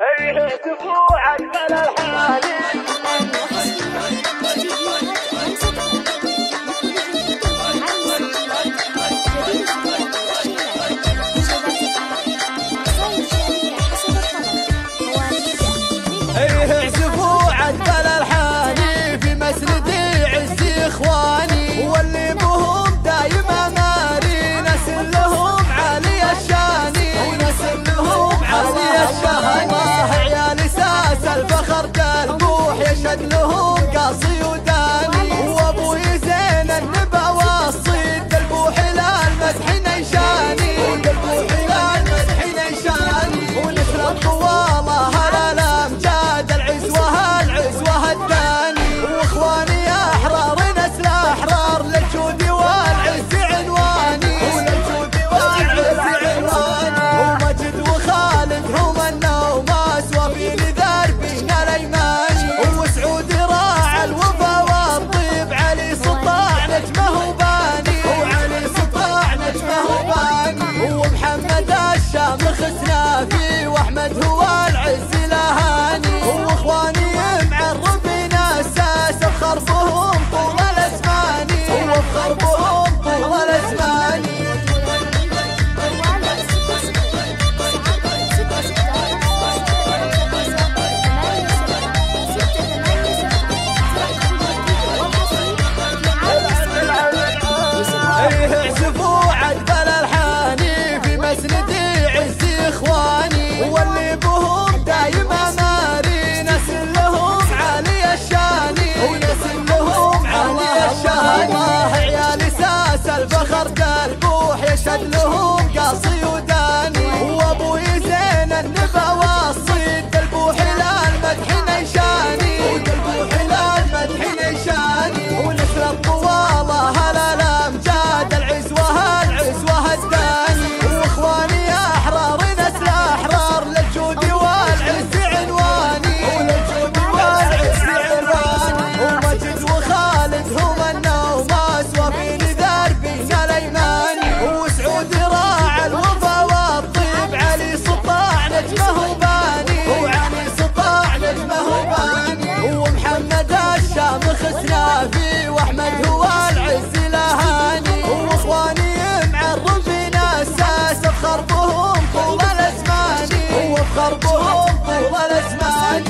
هيهات دموعك على الحالي Gazı المهوباني. وعنيس الطاعن المهوباني ومحمد الشامخ سلافي وأحمد هو العز لهاني واخواني معرفين أساس بخربهم طول الازمان وبخربهم طول الازمان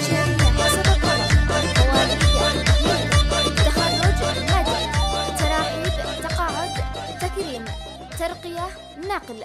ترقية نقل.